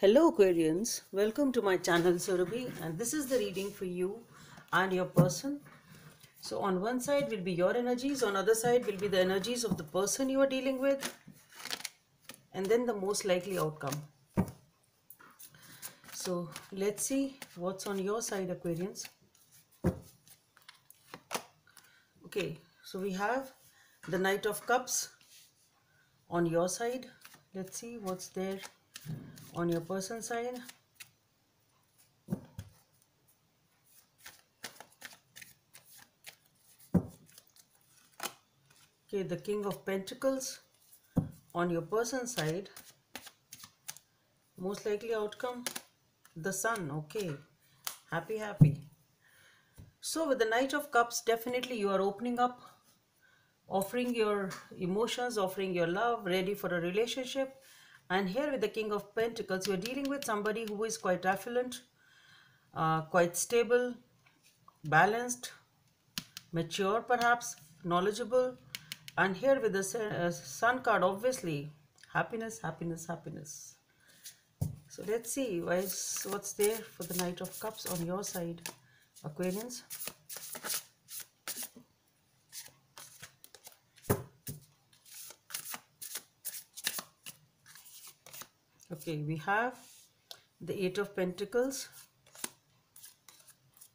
Hello Aquarians, welcome to my channel Surabhi and this is the reading for you and your person. So on one side will be your energies, on other side will be the energies of the person you are dealing with and then the most likely outcome. So let's see what's on your side Aquarians. Okay, so we have the Knight of Cups on your side. Let's see what's there on your person side? Okay the king of pentacles on your person side. Most likely outcome the sun. Okay happy happy. So with the knight of cups definitely you are opening up offering your emotions offering your love ready for a relationship and here with the King of Pentacles, you're dealing with somebody who is quite affluent, uh, quite stable, balanced, mature perhaps, knowledgeable. And here with the uh, Sun card, obviously, happiness, happiness, happiness. So let's see what's there for the Knight of Cups on your side, Aquarians. Okay we have the eight of pentacles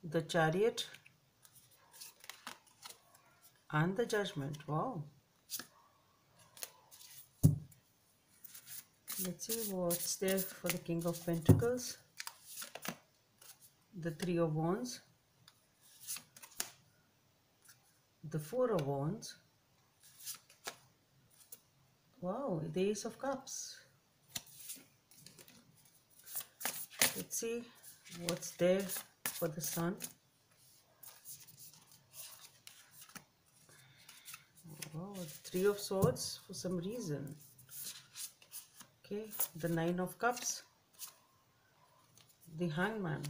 the chariot and the judgment. Wow. Let's see what's there for the king of pentacles the three of wands the four of wands. Wow the ace of cups let's see what's there for the sun. Oh three of swords for some reason. Okay the nine of cups. The hangman.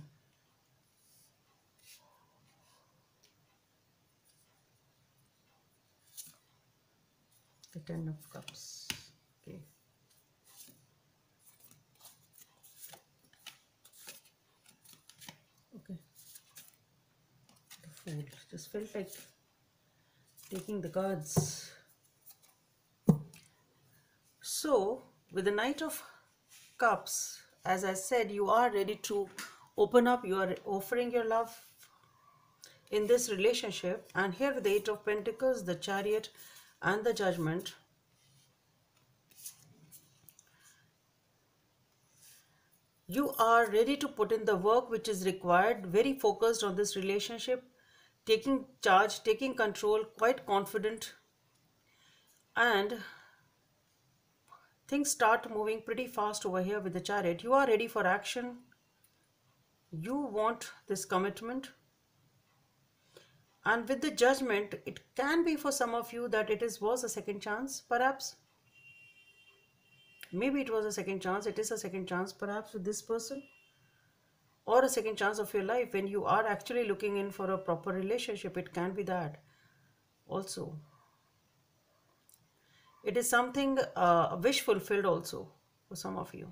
The ten of cups. Okay food. Just felt like taking the cards. So, with the Knight of Cups, as I said, you are ready to open up. You are offering your love in this relationship. And here with the Eight of Pentacles, the Chariot and the Judgment, you are ready to put in the work which is required very focused on this relationship taking charge, taking control, quite confident, and things start moving pretty fast over here with the chariot. You are ready for action. You want this commitment. And with the judgment, it can be for some of you that it is was a second chance, perhaps. Maybe it was a second chance. It is a second chance, perhaps, with this person. Or a second chance of your life. When you are actually looking in for a proper relationship it can be that also. It is something uh, wish fulfilled also for some of you.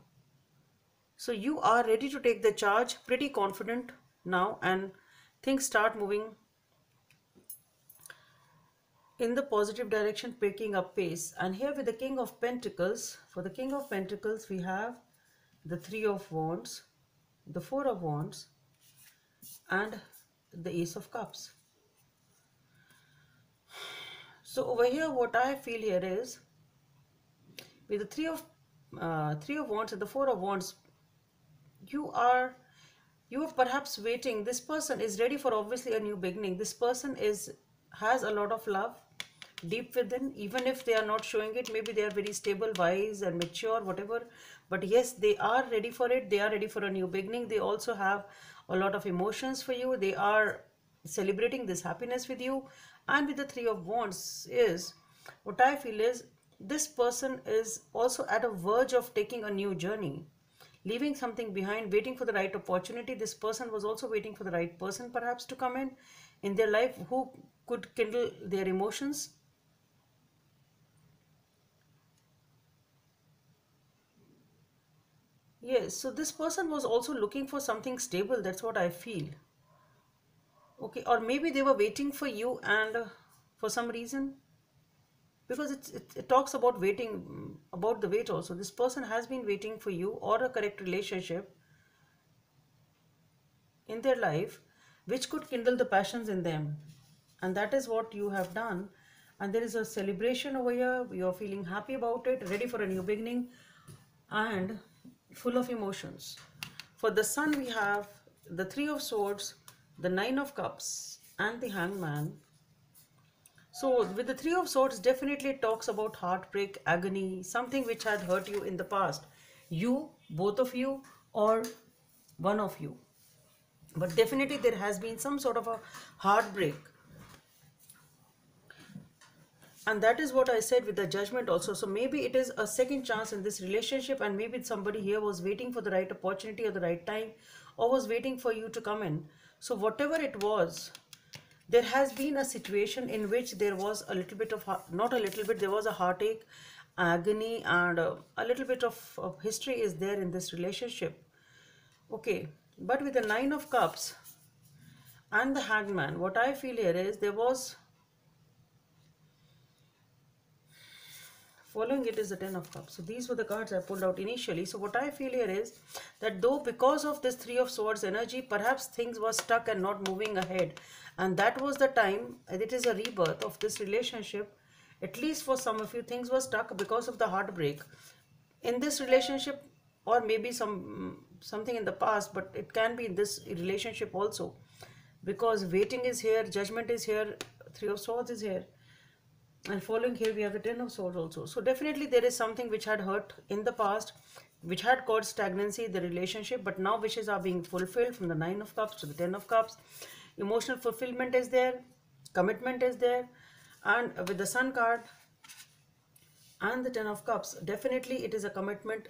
So you are ready to take the charge pretty confident now and things start moving in the positive direction picking up pace. And here with the king of pentacles for the king of pentacles we have the three of wands the Four of Wands and the Ace of Cups. So over here what I feel here is with the Three of uh, Three of Wands and the Four of Wands you are you are perhaps waiting. This person is ready for obviously a new beginning. This person is has a lot of love deep within even if they are not showing it maybe they are very stable wise and mature whatever. But yes they are ready for it. They are ready for a new beginning. They also have a lot of emotions for you. They are celebrating this happiness with you. And with the three of wands is what i feel is this person is also at a verge of taking a new journey. Leaving something behind waiting for the right opportunity. This person was also waiting for the right person perhaps to come in in their life who could kindle their emotions yes so this person was also looking for something stable that's what i feel. Okay or maybe they were waiting for you and uh, for some reason. Because it's, it, it talks about waiting mm, about the wait also. This person has been waiting for you or a correct relationship in their life which could kindle the passions in them. And that is what you have done. And there is a celebration over here. You're feeling happy about it ready for a new beginning. And full of emotions. For the sun we have the three of swords the nine of cups and the hangman. So with the three of swords definitely it talks about heartbreak agony something which had hurt you in the past. You both of you or one of you. But definitely there has been some sort of a heartbreak and that is what i said with the judgment also. So maybe it is a second chance in this relationship and maybe somebody here was waiting for the right opportunity or the right time or was waiting for you to come in. So whatever it was there has been a situation in which there was a little bit of not a little bit there was a heartache agony and uh, a little bit of, of history is there in this relationship. Okay. But with the nine of cups and the hangman what i feel here is there was following it is the ten of cups. So these were the cards i pulled out initially. So what i feel here is that though because of this three of swords energy perhaps things were stuck and not moving ahead. And that was the time it is a rebirth of this relationship. At least for some of you things were stuck because of the heartbreak. In this relationship or maybe some something in the past but it can be in this relationship also. Because waiting is here judgment is here three of swords is here and following here we have the ten of swords also. So definitely there is something which had hurt in the past which had caused stagnancy the relationship but now wishes are being fulfilled from the nine of cups to the ten of cups. Emotional fulfillment is there commitment is there and with the sun card and the ten of cups definitely it is a commitment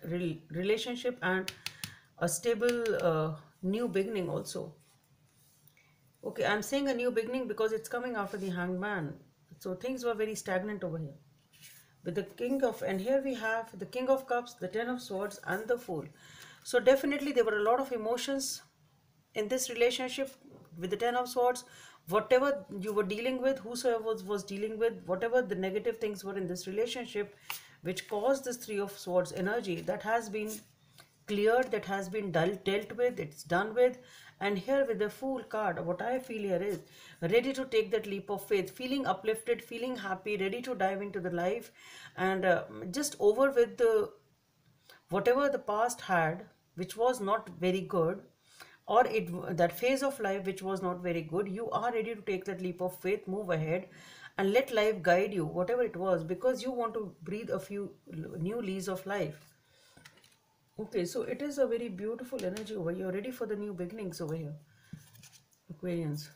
relationship and a stable uh, new beginning also. Okay i'm saying a new beginning because it's coming after the hangman so things were very stagnant over here. With the king of and here we have the king of cups the ten of swords and the fool. So definitely there were a lot of emotions in this relationship with the ten of swords. Whatever you were dealing with whosoever was, was dealing with whatever the negative things were in this relationship which caused this three of swords energy that has been cleared that has been dealt, dealt with it's done with and here with the fool card what i feel here is ready to take that leap of faith feeling uplifted feeling happy ready to dive into the life. And uh, just over with the whatever the past had which was not very good or it that phase of life which was not very good you are ready to take that leap of faith move ahead and let life guide you whatever it was because you want to breathe a few new leaves of life okay so it is a very beautiful energy over here You're ready for the new beginnings over here. Aquarians.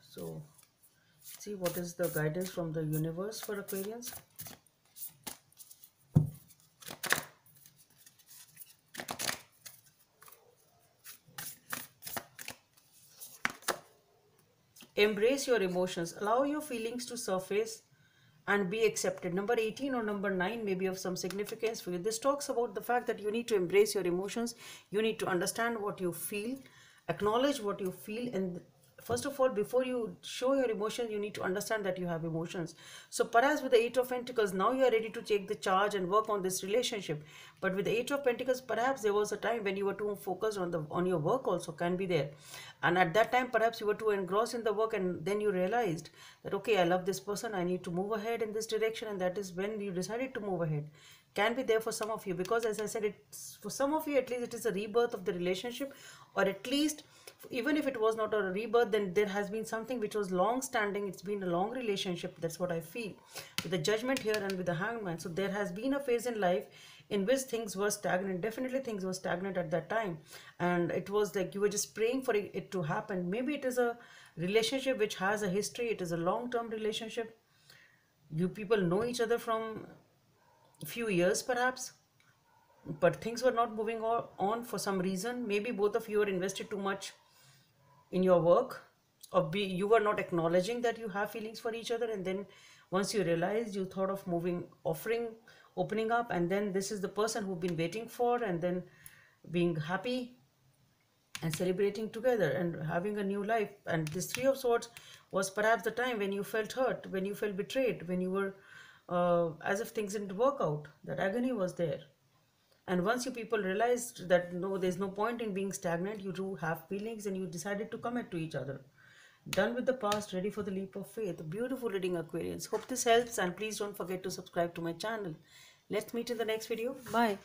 So see what is the guidance from the universe for aquarians? Embrace your emotions. Allow your feelings to surface and be accepted. Number 18 or number 9 may be of some significance for you. This talks about the fact that you need to embrace your emotions. You need to understand what you feel, acknowledge what you feel, and first of all before you show your emotions you need to understand that you have emotions. So perhaps with the eight of pentacles now you are ready to take the charge and work on this relationship. But with the eight of pentacles perhaps there was a time when you were too focused on the on your work also can be there. And at that time perhaps you were too engrossed in the work and then you realized that okay i love this person i need to move ahead in this direction. And that is when you decided to move ahead can be there for some of you. Because as i said it's for some of you at least it is a rebirth of the relationship or at least even if it was not a rebirth then there has been something which was long standing it's been a long relationship. That's what i feel. With the judgment here and with the hangman. So there has been a phase in life in which things were stagnant. Definitely things were stagnant at that time. And it was like you were just praying for it to happen. Maybe it is a relationship which has a history. It is a long term relationship. You people know each other from few years perhaps. But things were not moving on for some reason. Maybe both of you were invested too much in your work or be you were not acknowledging that you have feelings for each other and then once you realized you thought of moving offering opening up and then this is the person who've been waiting for and then being happy and celebrating together and having a new life. And this three of swords was perhaps the time when you felt hurt when you felt betrayed when you were uh, as if things didn't work out. That agony was there. And once you people realized that no there's no point in being stagnant you do have feelings and you decided to commit to each other. Done with the past ready for the leap of faith. Beautiful reading aquarians hope this helps and please don't forget to subscribe to my channel. Let's meet in the next video. Bye